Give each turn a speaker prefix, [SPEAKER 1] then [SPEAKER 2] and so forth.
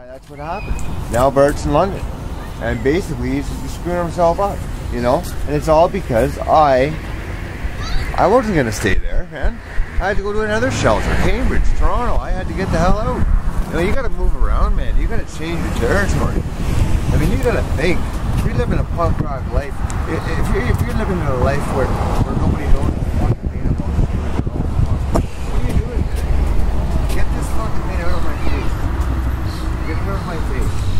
[SPEAKER 1] That's what happened. Now Bert's in London. And basically he's just screwing himself up, you know? And it's all because I I wasn't gonna stay there, man. I had to go to another shelter, Cambridge, Toronto. I had to get the hell out. You know, you gotta move around, man. You gotta change your territory. I mean, you gotta think. If you're living a punk rock life, if you're, if you're living in a life where my face.